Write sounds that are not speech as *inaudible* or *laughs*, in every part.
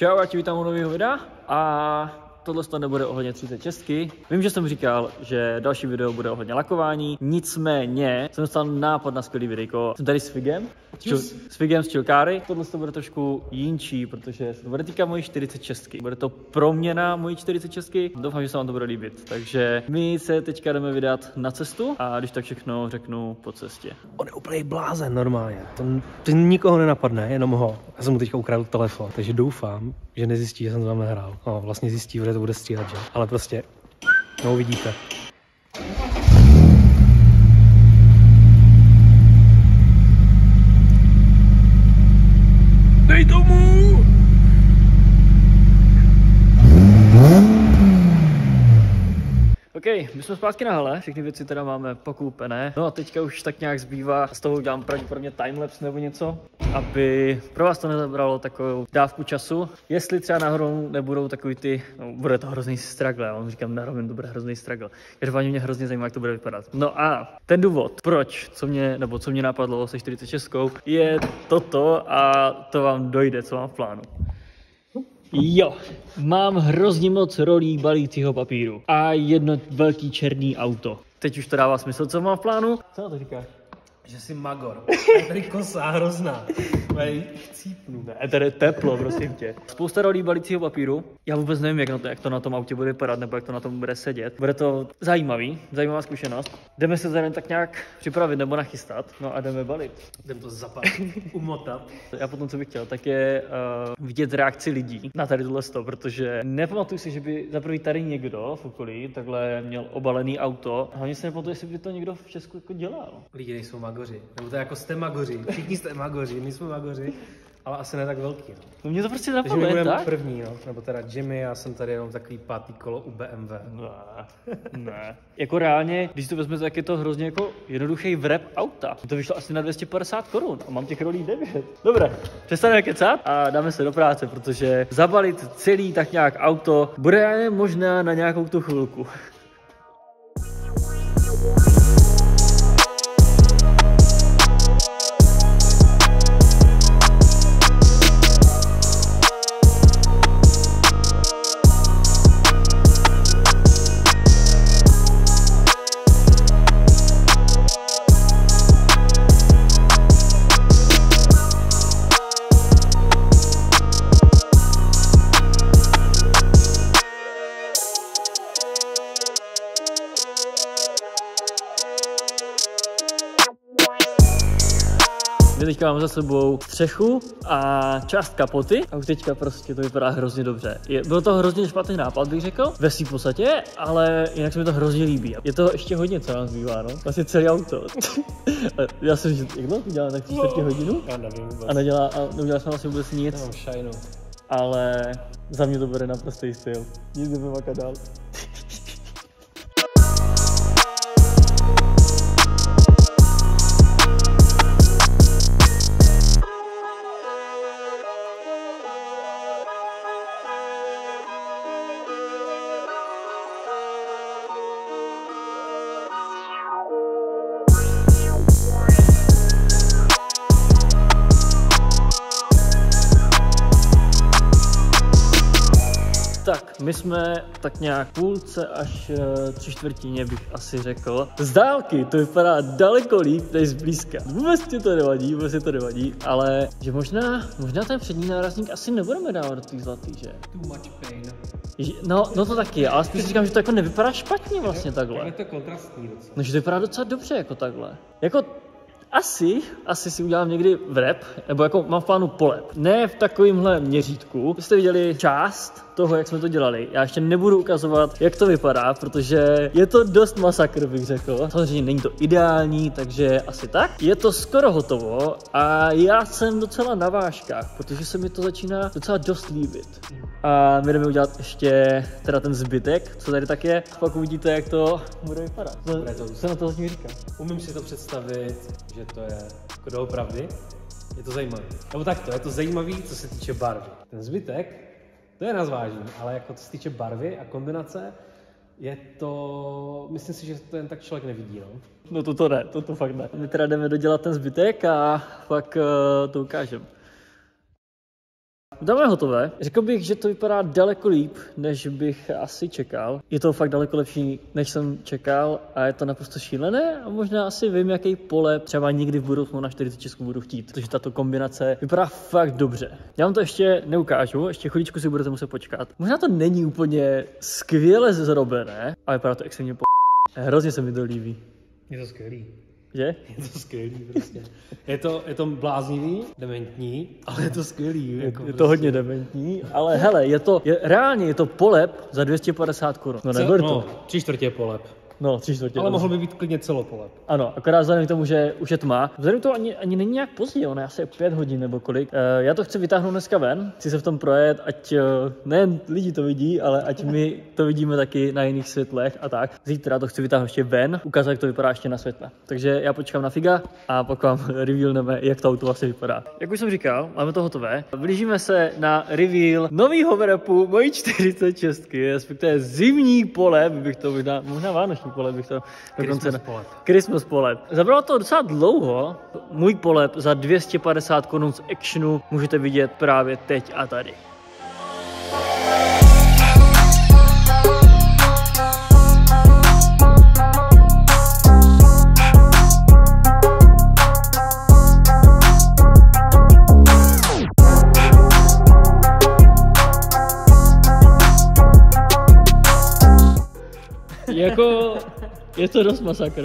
Čau, já tě vítám u nového videa a tohle to nebude ohledně 30 česky. Vím, že jsem říkal, že další video bude ohledně lakování, nicméně jsem dostal nápad na skvělý videjko. Jsem tady s Figem, čil, s Figem z Chilkáry. Tohle to bude trošku jinčí, protože se to bude týkat mojí 46. Bude to proměna mojí 46. Doufám, že se vám to bude líbit. Takže my se teďka jdeme vydat na cestu a když tak všechno řeknu po cestě. On je úplný blázen normálně. To, to nikoho nenapadne, jenom ho. Já jsem mu teďka ukradl telefon, takže doufám, že nezjistí, že jsem to tam nehrál. No, vlastně zjistí, že to bude stříhat, že? Ale prostě, no uvidíte. My jsme zpátky na hale, všechny věci teda máme pokoupené. No a teďka už tak nějak zbývá, z toho udělám pravděpodobně timelapse nebo něco, aby pro vás to nezabralo takovou dávku času. Jestli třeba náhodou nebudou takový ty, no bude to hrozný struggle, já vám říkám na to bude hrozný struggle. Každopádně mě hrozně zajímá, jak to bude vypadat. No a ten důvod, proč, co mě, nebo co mě napadlo se 46, je toto a to vám dojde, co mám v plánu. Jo, mám hrozně moc rolí balícího papíru a jedno velký černý auto. Teď už to dává smysl, co mám v plánu. Co na to říkáš? Že jsi magor. *laughs* Je tady kosa hrozná. Tady chcípnu. Ne, tady je teplo, prosím tě. Spousta rolí balícího papíru. Já vůbec nevím, jak, na to, jak to na tom autě bude vypadat, nebo jak to na tom bude sedět. Bude to zajímavý, zajímavá zkušenost. Jdeme se tady tak nějak připravit nebo nachystat. No a jdeme balit. Jdem to zapalit, *laughs* umotat. Já potom, co bych chtěl, tak je uh, vidět reakci lidí na tady tohle sto, protože nepamatuju si, že by za prvý tady někdo v okolí takhle měl obalený auto. Hlavně si nepamatuju, jestli by to někdo v Česku jako dělal. Lidi nejsou magoři. Nebo to jako jste magoři. Všichni jste magoři, my jsme magoři. Ale asi ne tak velký. No. No mě to prostě Takže my napadlo, jen budeme tak? první, no. nebo teda Jimmy, já jsem tady jenom takový pátý kolo u BMW. Ne, ne. Jako reálně, když to vezmete, tak je to hrozně jako jednoduchý vrep auta. To vyšlo asi na 250 korun a mám těch rolí 9. Dobré, přestaneme kecat a dáme se do práce, protože zabalit celý tak nějak auto bude možná na nějakou tu chvilku. Teďka máme za sebou střechu a část kapoty a už teďka prostě to vypadá hrozně dobře. Je, byl to hrozně špatný nápad, bych řekl, ve svým podstatě, ale jinak se mi to hrozně líbí. Je to ještě hodně, co nám zbývá, no. Vlastně celý auto. *laughs* Já jsem, že jak dlouho dělá, tak čtvrtě hodinu? Já nevím vůbec. A nedělá, a neudělal jsem vlastně vůbec nic, Nemám šajnu. ale za mě to bude naprostý styl. Nic makat dál. *laughs* my jsme tak nějak půlce až eh, tři čtvrtině bych asi řekl. Z dálky to vypadá daleko líp než zblízka. Vůbec ti to nevadí, vůbec ti to nevadí, ale že možná, možná ten přední nárazník asi nebudeme dávat do té zlatý, že? Too much pain. No, no to taky, ale spíš říkám, že to jako nevypadá špatně vlastně takhle. Je to kontrastní docela. No, že to vypadá docela dobře jako takhle. Jako asi, asi si udělám někdy v rap, nebo jako mám v plánu polep. Ne v takovémhle měřítku. Vy jste viděli část toho, jak jsme to dělali. Já ještě nebudu ukazovat, jak to vypadá, protože je to dost masakr, bych řekl. Samozřejmě není to ideální, takže asi tak. Je to skoro hotovo a já jsem docela na vážkách, protože se mi to začíná docela dost líbit. A my jdeme udělat ještě teda ten zbytek, co tady tak je. Pak uvidíte, jak to bude vypadat. Co, Bude to co na to zatím říká? Umím si to představit, že to je jako doopravdy. Je to zajímavé. Nebo takto, je to zajímavý, co se týče barvy. Ten zbytek, to je na zvážení, ale jako co se týče barvy a kombinace, je to, myslím si, že to jen tak člověk nevidí, no. No to to ne, to to fakt ne. My teda jdeme dodělat ten zbytek a pak uh, to ukážem. Dáme hotové. Řekl bych, že to vypadá daleko líp, než bych asi čekal. Je to fakt daleko lepší, než jsem čekal a je to naprosto šílené a možná asi vím, jaký pole třeba někdy v budoucnu na 46 budu chtít, protože tato kombinace vypadá fakt dobře. Já vám to ještě neukážu, ještě chvíličku si budete muset počkat. Možná to není úplně skvěle zrobené, ale vypadá to extrémně po... Hrozně se mi to líbí. Je to skvělý. Že? Je to skvělý prostě. Je to, je to bláznivý, dementní, ale je to skvělý. Je, Jako je to hodně dementní, ale hele, je to, je, reálně je to polep za 250 korun. No to. No, tři čtvrtě polep. No, tři čtvrtě. Ale mohl by být klidně celopolep. Ano, akorát vzhledem k tomu, že už je tma. Vzhledem k tomu ani, ani není nějak pozdě, ono je asi pět hodin nebo kolik. E, já to chci vytáhnout dneska ven, chci se v tom projet, ať e, nejen lidi to vidí, ale ať my to vidíme taky na jiných světlech a tak. Zítra to chci vytáhnout ještě ven, ukázat, jak to vypadá ještě na světle. Takže já počkám na Figa a pak vám *laughs* revealneme, jak to auto vlastně vypadá. Jak už jsem říkal, máme to hotové. Blížíme se na reveal nového repu mojí 46, respektive zimní pole, bych to možná, možná vánoční pole bych to dokonce Christmas polep. Christmas polep. Zabralo to docela dlouho. Můj polep za 250 korun z Actionu můžete vidět právě teď a tady. Je to dost masakr.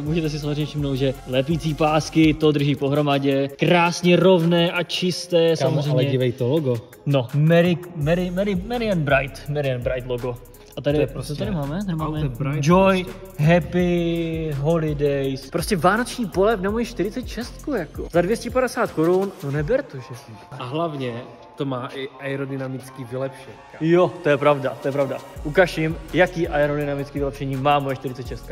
Můžete si samozřejmě všimnout, že lepící pásky to drží pohromadě. Krásně rovné a čisté, samozřejmě. ale dívej to logo. No, Mary, Mary, Mary, Mary and Bright, Mary and Bright logo. A tady, To je co prostě tady máme? Tady máme Joy, Happy, Holidays. Prostě vánoční polep na moji 46 jako. Za 250 korun, no neber to, že A hlavně to má i aerodynamický vylepšení. Jo, to je pravda, to je pravda. Ukaž jim, jaký aerodynamický vylepšení má moje 46.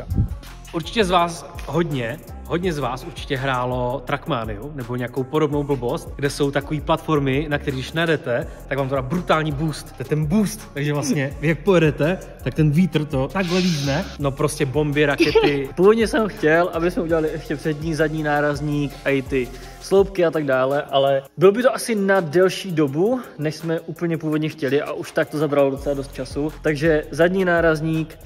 Určitě z vás hodně, hodně z vás určitě hrálo Trackmaniu nebo nějakou podobnou blbost, kde jsou takové platformy, na které když najdete, tak vám to dá brutální boost. To je ten boost, takže vlastně vy jak pojedete, tak ten vítr to takhle lízne. No prostě bomby, rakety. *laughs* Původně jsem chtěl, aby jsme udělali ještě přední, zadní nárazník a i ty sloupky a tak dále, ale byl by to asi na delší dobu, než jsme úplně původně chtěli a už tak to zabralo docela dost času. Takže zadní nárazník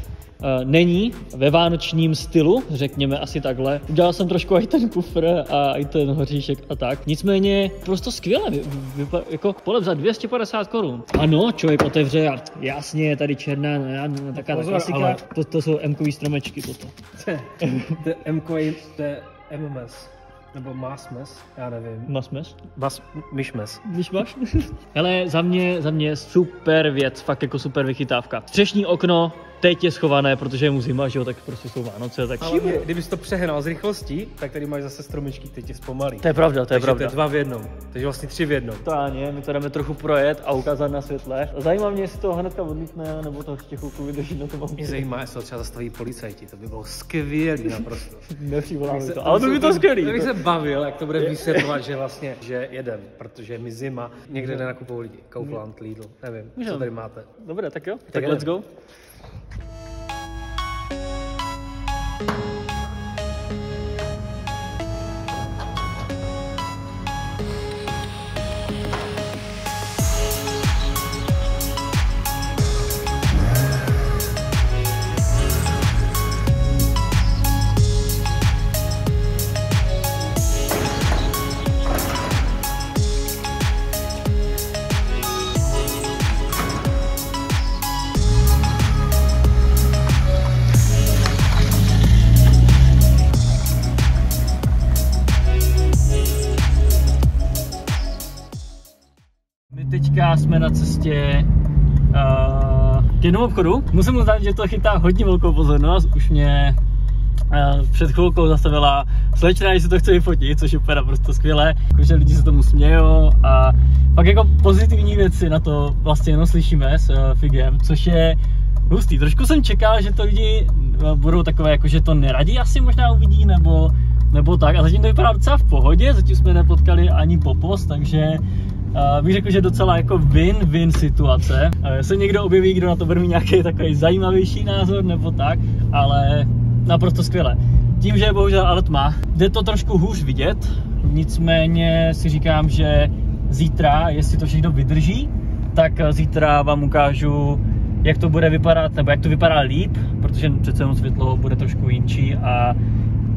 není ve vánočním stylu, řekněme asi takhle. Udělal jsem trošku i ten kufr a i ten hoříšek a tak. Nicméně prostě skvěle, vy, vy, jako polep za 250 korun. Ano, člověk otevře a jasně je tady černá, no, no, taká ta Pozor, klasika. ale- To, to jsou M-kový stromečky toto. *laughs* to je MK, to je MMS. Nebo Masmes, já nevím. Masmes? Mas, myšmes. Máš? *laughs* Hele, za mě, za mě super věc, fakt jako super vychytávka. Střešní okno, teď je schované, protože je mu zima, že jo, tak prostě jsou Vánoce, tak Ale kdybys to přehnal s rychlostí, tak tady máš zase stromečky, teď tě zpomalí. To je pravda, to je Takže to pravda. je dva v jednom. Takže vlastně tři v jednom. Totálně, my to dáme trochu projet a ukázat na světle. Zajímá mě, jestli to hnedka odlítne, nebo to ještě chvilku vydrží na tom. Mě zajímá, jestli to třeba zastaví policajti, to by bylo skvělý naprosto. *laughs* Nepřivoláme se- to, ale to by to skvělý. Já bych to- se bavil, jak to bude vysvětlovat, že *laughs* vlastně, že jedem, protože je mi zima, někde nenakupují lidi, Kaufland, Lidl, nevím, co tady máte. Dobré, tak jo, tak, Tak let's go. K jednomu obchodu. Musím uznat, že to chytá hodně velkou pozornost. Už mě uh, před chvilkou zastavila slečna, že si to chce vyfotit, což je úplně naprosto skvělé. Že lidi se tomu smějou a pak jako pozitivní věci na to vlastně jenom slyšíme s uh, Figem, což je hustý. Trošku jsem čekal, že to lidi uh, budou takové, jako že to neradí asi možná uvidí, nebo, nebo tak. A zatím to vypadá docela v pohodě, zatím jsme nepotkali ani popos, takže bych řekl, že docela jako win-win situace. Uh, se někdo objeví, kdo na to bude mít nějaký takový zajímavější názor nebo tak, ale naprosto skvěle. Tím, že je bohužel ale tma, jde to trošku hůř vidět, nicméně si říkám, že zítra, jestli to všechno vydrží, tak eh, zítra vám ukážu, jak to bude vypadat, nebo jak to vypadá líp, protože přece jenom světlo bude trošku jinčí a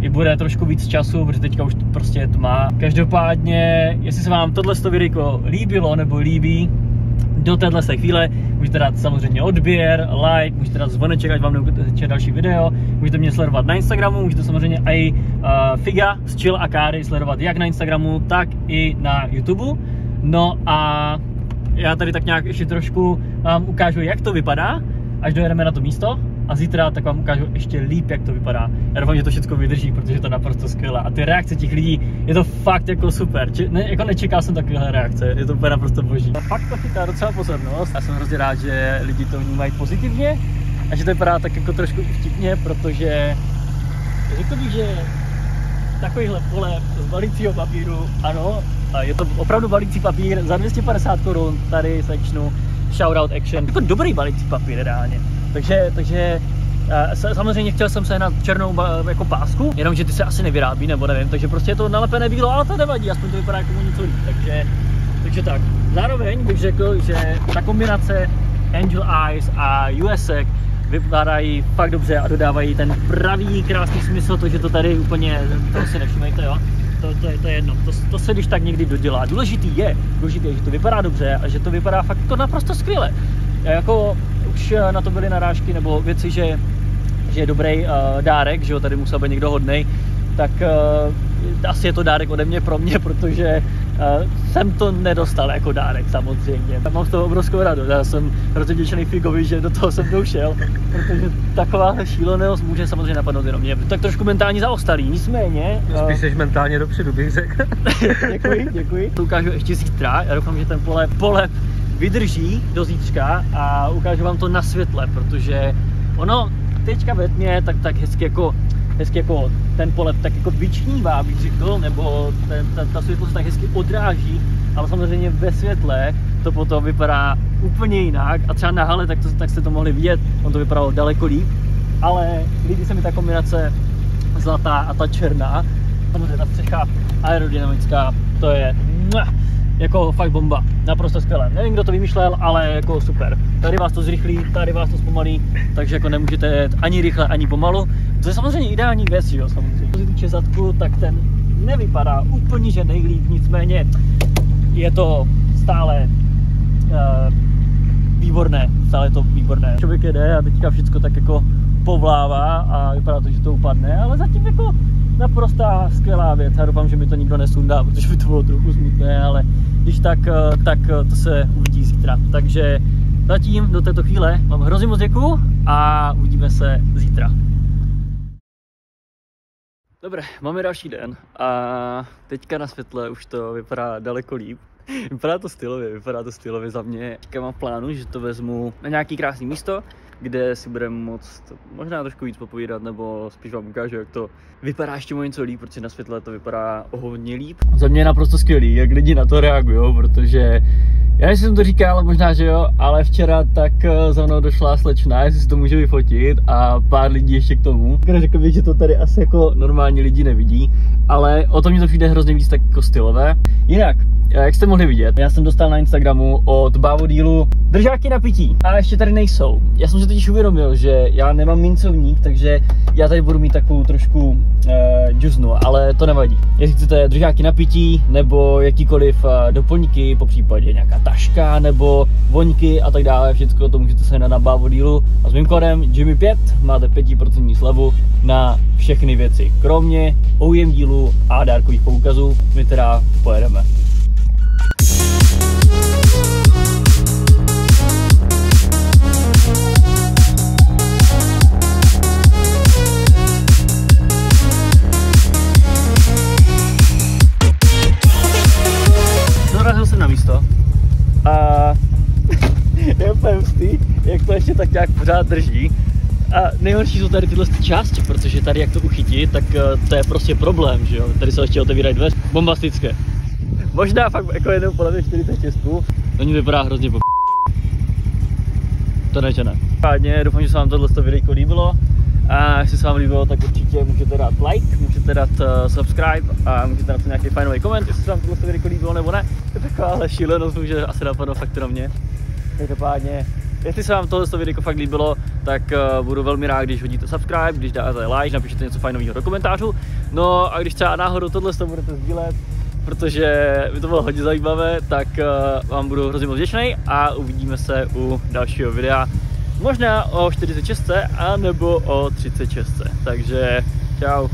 i bude trošku víc času, protože teďka už prostě je tma. Každopádně, jestli se vám tohle videjko líbilo nebo líbí, do téhle chvíle můžete dát samozřejmě odběr, like, můžete dát zvoneček, ať vám neuteče další video, můžete mě sledovat na Instagramu, můžete samozřejmě i uh, Figa z Chill a Káry sledovat jak na Instagramu, tak i na YouTube. No a já tady tak nějak ještě trošku vám ukážu, jak to vypadá, až dojedeme na to místo a zítra tak vám ukážu ještě líp, jak to vypadá. Já doufám, že to všechno vydrží, protože to je naprosto skvělé. A ty reakce těch lidí, je to fakt jako super. Či, ne, jako nečekal jsem takovéhle reakce, je to úplně naprosto boží. A fakt to chytá docela pozornost. Já jsem hrozně rád, že lidi to vnímají pozitivně a že to vypadá tak jako trošku vtipně, protože řekl bych, že takovýhle pole z balícího papíru, ano, a je to opravdu balící papír za 250 korun, tady sečnu Shoutout Action, jako dobrý balící papír reálně. Takže, takže eh, samozřejmě chtěl jsem se na černou jako pásku, jenomže ty se asi nevyrábí, nebo nevím, takže prostě je to nalepené bílo, ale to nevadí, aspoň to vypadá jako něco líp, takže, takže tak. Zároveň bych řekl, že ta kombinace Angel Eyes a USEC vypadají fakt dobře a dodávají ten pravý krásný smysl, to, že to tady úplně, to si nevšimejte, jo to, to, je, to je jedno. To, to se když tak někdy dodělá. Důležitý je, důležitý je, že to vypadá dobře a že to vypadá fakt jako naprosto skvěle. Jako už na to byly narážky nebo věci, že, že je dobrý uh, dárek, že jo, tady musel být někdo hodnej, tak uh, asi je to dárek ode mě pro mě, *laughs* protože uh, jsem to nedostal jako dárek samozřejmě. Já mám z toho obrovskou radost. Já jsem hrozně vděčený Figovi, že do toho jsem doušel, protože taková šílenost může samozřejmě napadnout jenom mě. Tak trošku mentálně zaostalý, nicméně... No, spíš jsi mentálně dopředu, bych řekl. *laughs* děkuji, děkuji. To ukážu ještě zítra. Já doufám, že ten pole, pole vydrží do zítřka a ukážu vám to na světle, protože ono teďka ve tmě tak, tak hezky jako hezky jako ten polep tak jako vyčnívá, bych řekl, nebo ten, ta, ta světlo se tak hezky odráží, ale samozřejmě ve světle to potom vypadá úplně jinak a třeba na hale, tak, to, tak jste to mohli vidět, on to vypadalo daleko líp, ale líbí se mi ta kombinace zlatá a ta černá, samozřejmě ta střecha aerodynamická, to je jako fakt bomba, naprosto skvělé. Nevím, kdo to vymýšlel, ale jako super. Tady vás to zrychlí, tady vás to zpomalí, takže jako nemůžete jet ani rychle, ani pomalu. To je samozřejmě ideální věc, jo, samozřejmě. Co se týče zadku, tak ten nevypadá úplně, že nejlíp, nicméně je to stále uh, výborné, stále to výborné. Člověk jede a teďka všechno tak jako povlává a vypadá to, že to upadne, ale zatím jako naprostá skvělá věc. Já doufám, že mi to nikdo nesundá, protože by to bylo trochu smutné, ale když tak, eh, tak eh, to se uvidí zítra. Takže zatím do této chvíle vám hrozně moc děkuju a uvidíme se zítra. Dobré, máme další den a teďka na světle už to vypadá daleko líp. *laughs* Vypadá to stylově, vypadá to stylově za mě. Já mám plánu, že to vezmu na nějaký krásný místo, kde si budeme moct možná trošku víc popovídat, nebo spíš vám ukážu, jak to vypadá ještě něco líp, protože na světle to vypadá o hodně líp. Za mě je naprosto skvělý, jak lidi na to reagují, protože já jsem to říkal, možná, že jo, ale včera tak eh, za mnou došla slečna, jestli si to může vyfotit a pár lidí ještě k tomu. Řekl bych, že to tady asi jako normální lidi nevidí, ale o tom mi to přijde hrozně víc tak jako stylové. Jinak, jak jste mohli vidět, já jsem dostal na Instagramu od Bávodílu držáky na pití a ještě tady nejsou. Já jsem si totiž uvědomil, že já nemám mincovník, takže já tady budu mít takovou trošku uh, džuznu, ale to nevadí. Jestli chcete držáky na pití nebo jakýkoliv uh, doplňky, po případě nějaká taška nebo voňky a tak dále, všechno to můžete se na Bávodílu a s mým kódem Jimmy5 máte 5% slevu na všechny věci, kromě OEM dílu a dárkových poukazů. My teda pojedeme. Nejhorší jsou tady tyhle části, protože tady jak to uchytí, tak eh, to je prostě problém, že jo. Tady se ještě otevírají dveře. Bombastické. Možná fakt jako jednou po levě 46. Oni vypadá hrozně po To ne, že ne. Pádně, doufám, že se vám tohle videjko líbilo A jestli se vám líbilo, tak určitě můžete dát like, můžete dát uh, subscribe a můžete dát nějaký fajnový koment, jestli se vám tohle video líbilo nebo ne. Je taková šílenost, může asi napadnout fakt na mě. Každopádně, jestli se vám tohle video fakt líbilo, tak uh, budu velmi rád, když hodíte subscribe, když dáte like, napíšete něco fajnového do komentářů. No a když třeba náhodou tohle to budete sdílet, protože by to bylo hodně zajímavé, tak uh, vám budu hrozně moc vděčný a uvidíme se u dalšího videa. Možná o 46 a nebo o 36. Takže čau.